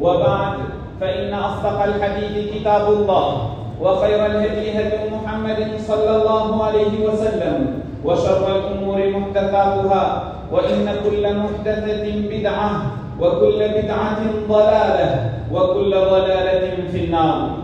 وبعد فإن أصدق الحديث كتاب الله وخير الهدي هدي محمد صلى الله عليه وسلم وشر الأمور محدثاتها وإن كل محدثة بدعة وكل بدعة ضلالة وكل ضلالة في النار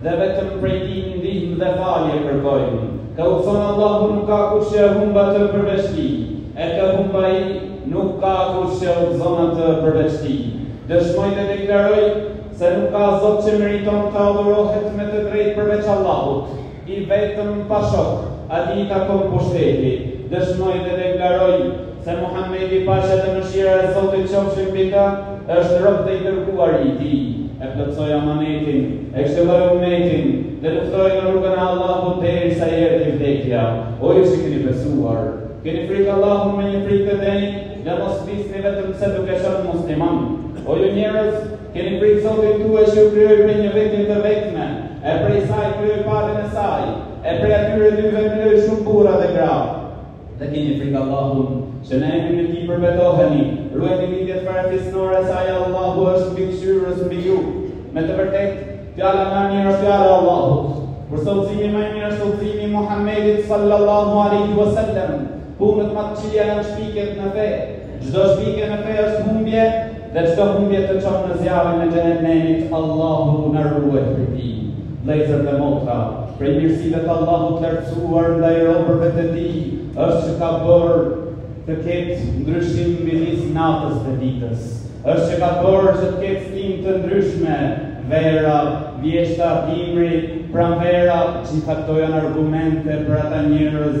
Dhe vetëm prej Tij ndihmë dhe falje kërkojmë. Kë udhëzon Allahu nuk ka kush që e humb atë përveç Tij, e kë humb ai, nuk ka kush që e udhëzon atë përveç Tij. Dëshmoj dhe deklaroj se nuk ka zot që meriton të adhurohet me të drejtë përveç Allahut, i vetëm, pa shok, Atij i takon pushteti. Dëshmoj dhe deklaroj Se Muhamedi, paqja dhe mëshira e Zotit qofshin mbi të, është rob dhe i dërguari i Tij, e plotësoi amanetin, e këshilloi ummetin, dhe luftoi në rrugën e Allahut derisa i erdhi vdekja. O ju që keni besuar! Keni frikë Allahun me një frikë të denjë dhe mos vdisni vetëm se duke qenë musliman. O ju njerëz! Keni frikë Zotin tuaj që ju krijoi prej një vetje të vetme, e prej saj krijoi palën e saj, e prej atyre dyve krijoi shumë burra dhe gra. Dhe kini frikë Allahun, që në emrin e tij përbetoheni, ruajtni lidhjet farefisnore se ai Allahu është mbikëqyrës mbi ju. Me të vërtetë, fjala më e mirë është fjala e Allahut. Kurse udhëzimi më i mirë është udhëzimi i Muhamedit sallallahu alaihi wasallam, punët më të këqija janë shpikjet në fe, Çdo shpikje në fe është humbje dhe çdo humbje të çon në zjarrin e xhehenemit, Allahu na ruajt prej tij. Vëllezër dhe motra, prej mirësive të Allahut të Lartësuar ndaj robërve të Tij është që ka bërë të ketë ndryshim midis natës dhe ditës. Është që ka bërë që të ketë stinë të ndryshme, vera, vjeshta, dimri, pranvera, gjitha këto janë argumente për ata njerëz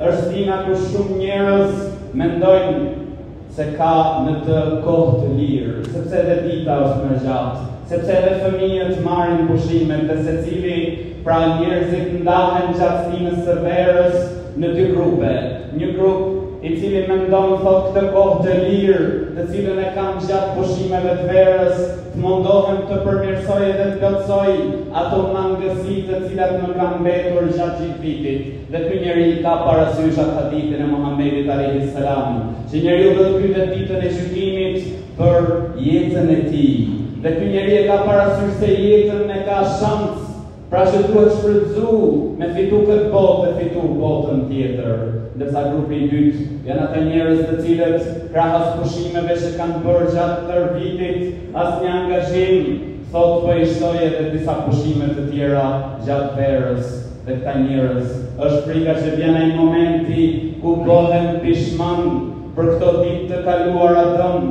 Është stina ku shumë njerëz mendojnë se ka në të kohë të lirë, sepse edhe dita është më e gjatë, sepse edhe fëmijët marrin pushimet dhe secili pra njerëzit ndahen gjatë stinës së verës në dy grupe, një grup i cili mendon thotë këtë kohë të lirë, të cilën e kam gjatë pushimeve të verës, të mundohem të përmirësoj edhe të plotësoj ato mangësi të cilat më kanë mbetur gjatë gjithë vitit. Dhe ky njeri e ka parasysh atë hadithin e Muhamedit alejhi selam, që njeriu do të pyetet ditën e gjykimit për jetën e tij. Dhe ky njeri e ka parasysh se jetën e ka shans, pra që duhet shfrytëzu me fitu këtë botë dhe fitu botën tjetër. Ndërsa grupi i dytë janë ata njerëz të cilët krahas pushimeve që kanë bërë gjatë tërë vitit, asnjë angazhim, thotë po i shtoj edhe disa pushime të tjera gjatë verës. dhe këta njerëz është frika që vjen ai momenti ku bëhen pishman për këto ditë të kaluara dëm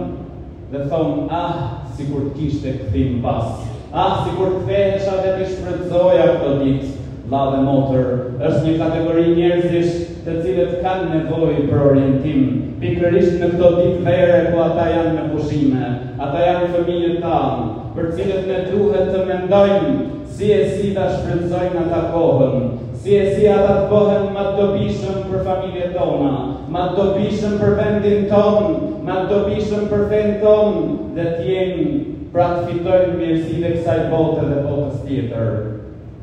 dhe thonë ah sikur të kishte kthim pas ah sikur të kthehesha dhe të shfrytëzoja këto ditë vlla dhe motër është një kategori njerëzish të cilët kanë nevojë për orientim pikërisht në këto ditë vere ku ata janë në pushime ata janë fëmijët tanë për cilët ne duhet të mendojmë Si e si ta shfrytëzojnë ata kohën? Si e si ata të bohen ma të dobishëm për familjet tona, ma të dobishëm për vendin tonë, ma të dobishëm për fenë tonë dhe të jenë, pra të fitojnë mirësitë e kësaj bote dhe botës tjetër?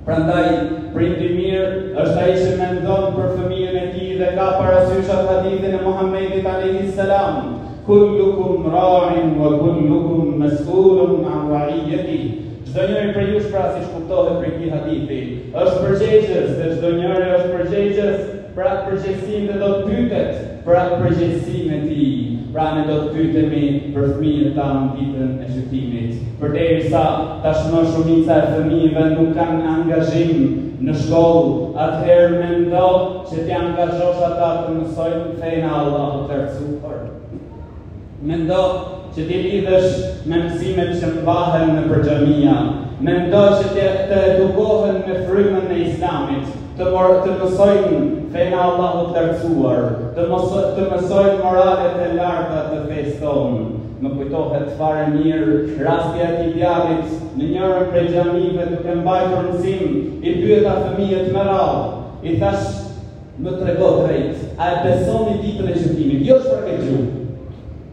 Prandaj, prind i mirë është ai që mendon për fëmijën e tij dhe ka parasysh atë hadithin e Muhammedit alejhi selam, Kullukum ra'in wa kullukum mas'ulun an ra'iyatihi. Çdo njëri prej jush pra siç kuptohet prej këtij hadithi, është përgjegjës dhe çdo njëri është përgjegjës për atë përgjegjësinë dhe do të pytet për atë përgjegjësinë e tij. Pra ne do të pytemi për fëmijët tanë në ditën e gjykimit. Përderisa tashmë shumica e fëmijëve nuk kanë angazhim në shkollë, atëherë mendo që t'i angazhosh ata të mësojnë fenë e Allahut të lartësuar. Mendo që t'i lidhësh me mësimet që mbahen nëpër xhamia. Mendo që të të edukohen me frymën e Islamit, të më të mësojnë fenë e Allahut të Lartësuar, të mës të mësojnë moralet e larta të fesë tonë. Më kujtohet fare mirë rasti i atij djalit në njërën prej xhamive duke mbajtur mësim, i pyeta fëmijët me radhë, i thash Më trego drejtë, a e besoni ditën e gjykimit? Jo çfarë ke dëgju.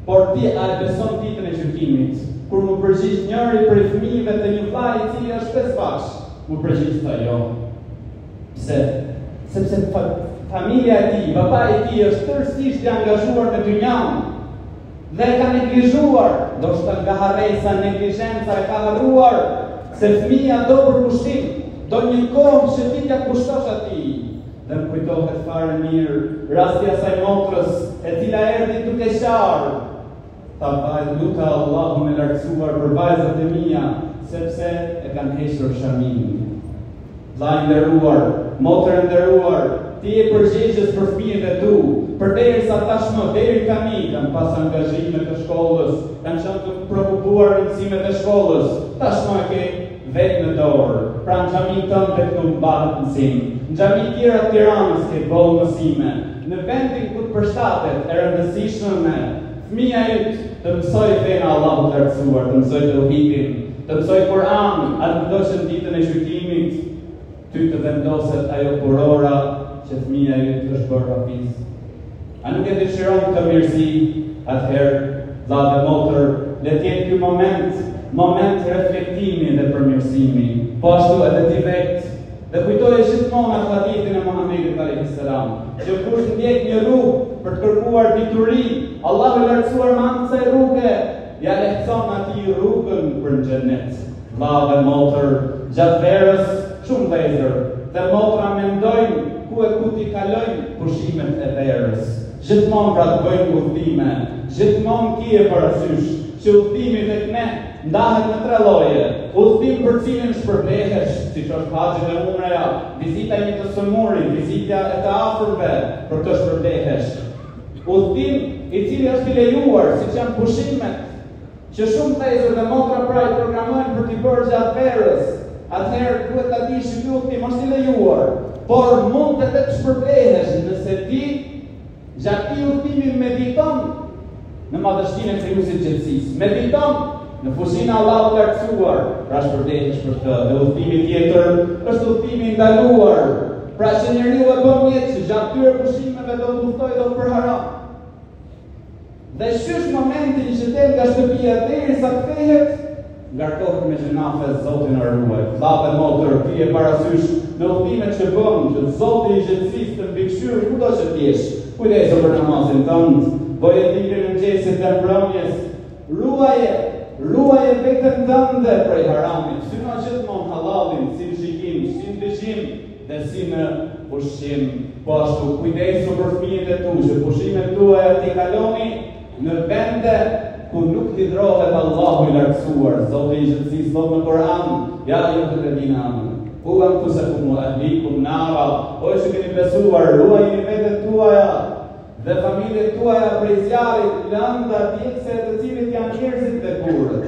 Por ti a e beson ditën e gjykimit? Kur më përgjigj njëri prej fëmijëve të një vllai i cili është pesë vakt, më përgjigj tha jo. Pse? Sepse fa familja e tij, babai i tij është tërësisht i angazhuar në dynjanë. dhe e ka neglizhuar, ndoshta nga harresa, neglizhenca e ka harruar se fëmija do përkushtim, do një kohë që ti t'ja kushtosh atij. Dhe më kujtohet fare mirë, rasti i asaj motrës, e cila erdhi duke qarë, tha bëj dua Allahun e lartësuar për vajzat e mia, sepse e kanë hequr shaminë. Vlla i nderuar, motër e nderuar, ti je përgjegjës për fëmijët e tu, përderisa tashmë deri tani kanë pas angazhime të shkollës, kanë qenë të preokupuar me mësimet e shkollës, tashmë e ke vetë në dorë, pra në xhaminë tënde këtu mbahet mësim, në xhamitë tjera të Tiranës ke boll mësime, në vendin ku të përshtatet e rëndësishme me Fëmija yt të mësojë fenë e Allahut të Lartësuar, të mësojë Teuhidin, të mësojë Kur'an, a nuk do që në ditën e gjykimit ty të vendoset ajo kurora që fëmija yt është bërë hafiz. A nuk e dëshiron këtë mirësi? Atëherë, vlla dhe motër, le të jetë ky moment, moment reflektimi dhe përmirësimi. Po ashtu edhe ti vetë Dhe kujtoje gjithmonë atë hadithin e Muhamedit alejhi selam, që kush ndjek një rrugë për të kërkuar dituri, Allahu i lartësuar me anë të kësaj rruge ja lehtëson atij rrugën për në xhennet. Vëlla dhe motër, gjatë verës shumë vëllezër dhe motra mendojnë ku e ku t'i kalojnë pushimet e verës. Gjithmonë para se të bëjmë udhëtime, gjithmonë kije parasysh që udhëtimi tek ne ndahet në tre lloje, udhëtim për të cilin shpërblehesh, siç është haxhi dhe umreja, vizita e një të sëmuri, vizita e të afërmve për të shpërblehesh. Udhëtim i cili është i lejuar, siç janë pushimet, Që shumë vëllezër dhe motra pra i programojnë për t'i bërë gjatë verës, atëherë duhet ta dish që ky udhëtim është i lejuar, por mund edhe të shpërblehesh nëse ti gjatë këtij udhëtimi mediton në madhështinë e Krijuesit të gjithësisë. Mediton në fuqinë e Allahut të Lartësuar, pra shpërblehesh për të. Dhe udhëtimi tjetër është udhëtimi i ndaluar, pra që njeriu e bën nijet që gjatë këtyre pushimeve do të udhëtojë do të bëjë haram. Dhe qysh momentin që del nga shtëpia derisa kthehet, ngarkohet me gjynahe Zoti na ruajt. Vëlla dhe motër, kije parasysh në udhëtimet që bën që Zoti i gjithësisë të mbikëqyr kudo që të jesh. Kujdesu për namazin tënd, bëje dhikrin e mëngjesit dhe mbrëmjes. Ruaje, ruaje veten tënde prej haramit, syno gjithmonë hallallin, si në shikim, si në dëgjim. Dhe si në pushim, po ashtu kujdesu për fëmijët e tu, që pushimet tuaja t'i kaloni në vende ku nuk hidhërohet Allahu i lartësuar, Zoti i gjithësisë thotë në Kur'an, ja ejjuhel-ledhine amenu ku enfusekum ue ehlikum nara, o ju që keni besuar, ruajini vetet tuaja, dhe familjet tuaja prej zjarrit, lënda djegëse e të cilit janë njerëzit dhe gurët.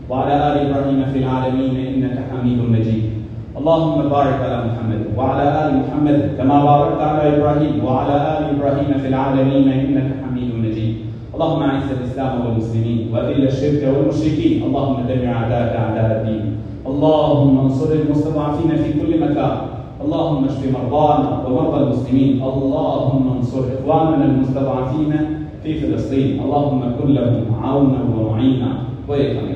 وعلى آل إبراهيم في العالمين إنك حميد مجيد اللهم بارك على محمد وعلى آل محمد كما باركت على إبراهيم وعلى آل إبراهيم في العالمين إنك حميد مجيد اللهم أعز الإسلام والمسلمين واذل الشرك والمشركين اللهم دمر أعداءك أعداء الدين اللهم انصر المستضعفين في كل مكان اللهم اشف مرضانا ومرضى المسلمين اللهم انصر اخواننا المستضعفين في فلسطين اللهم كن لهم عونا ومعينا ويقظا